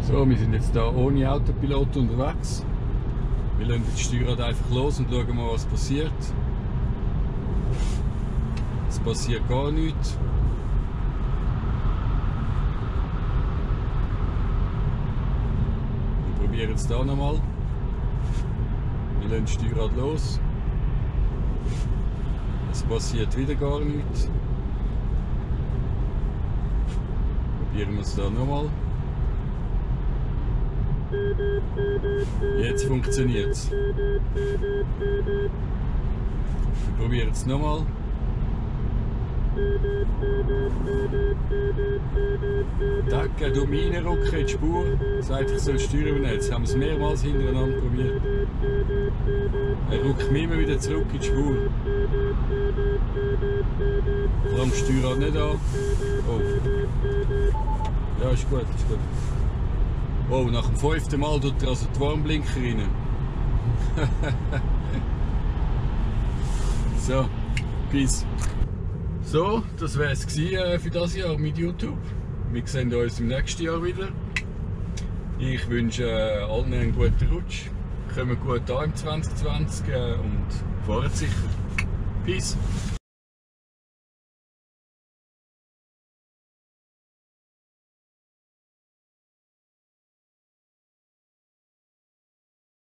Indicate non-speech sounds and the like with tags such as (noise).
So, wir sind jetzt hier ohne Autopilot unterwegs. Wir lassen das Steuerrad einfach los und schauen mal, was passiert. Es passiert gar nichts. Wir probieren es hier nochmal. Wir lassen das Steuerrad los. Es passiert wieder gar nichts. Probieren wir es hier nochmal. Jetzt funktioniert es. Wir probieren es nochmal. Er tut mich reinrücken in die Spur. Sagt, ich soll Steuer übernehmen. Jetzt haben wir es mehrmals hintereinander probiert. Er rückt mich immer wieder zurück in die Spur. Vor allem Steuerrad nicht an. Oh. Ja, ist gut, ist gut. Oh, nach dem fünften Mal tut er also die Warnblinker rein. (laughs) so, peace. So, das wäre es äh, für das Jahr mit YouTube. Wir sehen uns im nächsten Jahr wieder. Ich wünsche äh, allen einen guten Rutsch. Kommen gut an im 2020 äh, und fahren sicher. Peace.